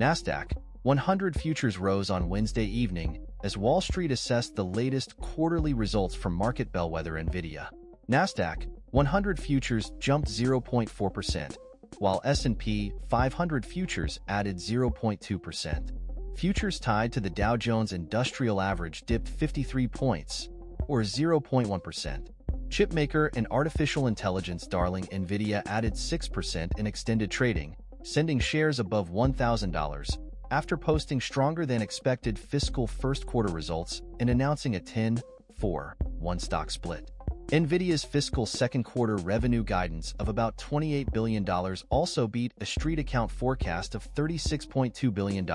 NASDAQ 100 futures rose on Wednesday evening as Wall Street assessed the latest quarterly results from market bellwether NVIDIA. NASDAQ 100 futures jumped 0.4%, while S&P 500 futures added 0.2%. Futures tied to the Dow Jones Industrial Average dipped 53 points, or 0.1%. Chipmaker and artificial intelligence darling NVIDIA added 6% in extended trading, sending shares above $1,000 after posting stronger than expected fiscal first quarter results and announcing a 10 4 1 stock split. NVIDIA's fiscal second quarter revenue guidance of about $28 billion also beat a StreetAccount forecast of $36.2 billion,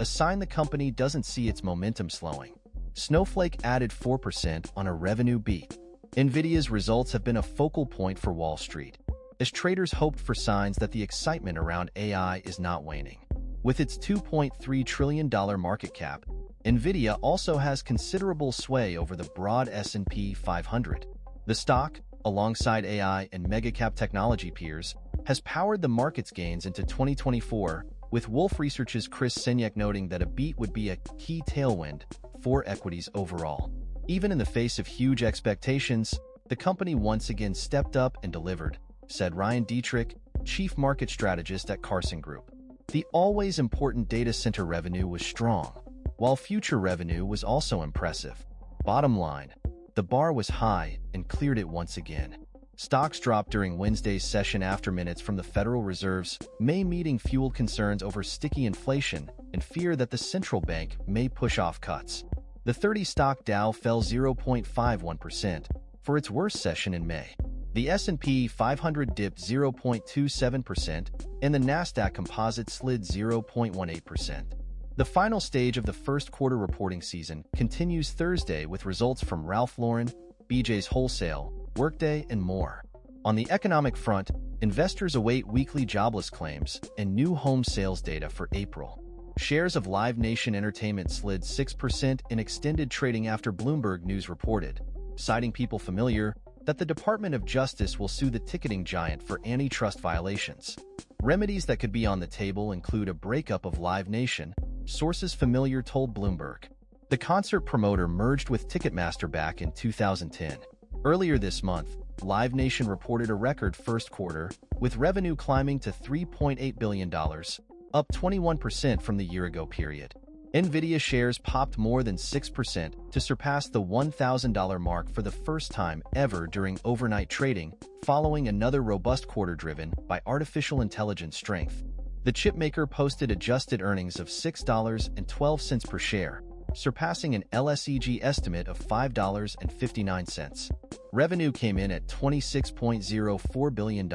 a sign the company doesn't see its momentum slowing. Snowflake added 4% on a revenue beat. NVIDIA's results have been a focal point for Wall Street, as traders hoped for signs that the excitement around AI is not waning. With its $2.3 trillion market cap, NVIDIA also has considerable sway over the broad S&P 500. The stock, alongside AI and megacap technology peers, has powered the market's gains into 2024, with Wolfe Research's Chris Senyek noting that a beat would be a key tailwind for equities overall. Even in the face of huge expectations, the company once again stepped up and delivered, said Ryan Detrick, chief market strategist at Carson Group. The always important data center revenue was strong, while future revenue was also impressive. Bottom line, the bar was high and cleared it once again. Stocks dropped during Wednesday's session after minutes from the Federal Reserve's May meeting fueled concerns over sticky inflation and fear that the central bank may push off cuts. The 30 stock Dow fell 0.51% for its worst session in May. The S&P 500 dipped 0.27% and the Nasdaq Composite slid 0.18%. The final stage of the first quarter reporting season continues Thursday with results from Ralph Lauren, BJ's Wholesale, Workday, and more. On the economic front, investors await weekly jobless claims and new home sales data for April. Shares of Live Nation Entertainment slid 6% in extended trading after Bloomberg News reported, citing people familiar that the Department of Justice will sue the ticketing giant for antitrust violations. Remedies that could be on the table include a breakup of Live Nation, sources familiar told Bloomberg. The concert promoter merged with Ticketmaster back in 2010. Earlier this month, Live Nation reported a record first quarter, with revenue climbing to $3.8 billion, up 21% from the year-ago period. NVIDIA shares popped more than 6% to surpass the $1,000 mark for the first time ever during overnight trading, following another robust quarter driven by artificial intelligence strength. The chipmaker posted adjusted earnings of $6.12 per share, surpassing an LSEG estimate of $5.59. Revenue came in at $26.04 billion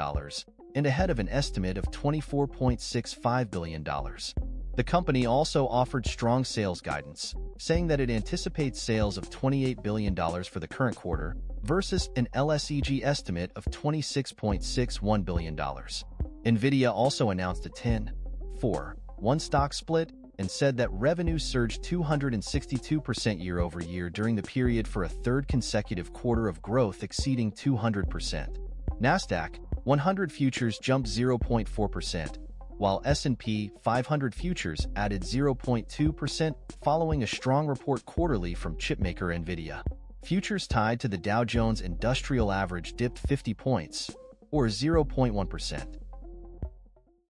and ahead of an estimate of $24.65 billion. The company also offered strong sales guidance, saying that it anticipates sales of $28 billion for the current quarter versus an LSEG estimate of $26.61 billion. NVIDIA also announced a 10 4 1 stock split and said that revenue surged 262% year over year during the period for a third consecutive quarter of growth exceeding 200%. NASDAQ 100 futures jumped 0.4%, while S&P 500 futures added 0.2% following a strong report quarterly from chipmaker NVIDIA. Futures tied to the Dow Jones Industrial Average dipped 50 points, or 0.1%.